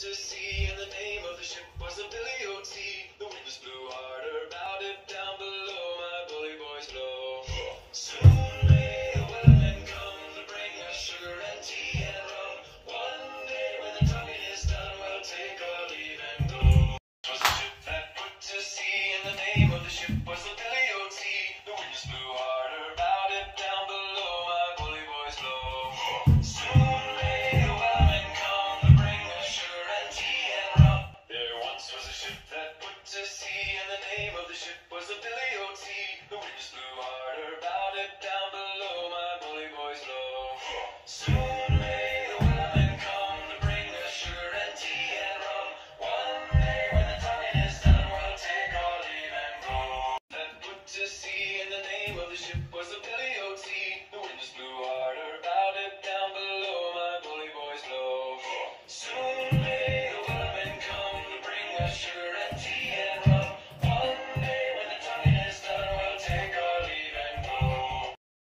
to sea, and the name of the ship was the Billy of Tea. The winds blew harder, bowed it down below, my bully boys blow. To sea, and the name of the ship was the Billy of Tea. The winds blew harder, bowed it down below, my bully boys blow. Soon may the wellerman come to bring us sugar and tea and rum. One day when the tonguing is done, we'll take our leave and go. That put to sea, and the name of the ship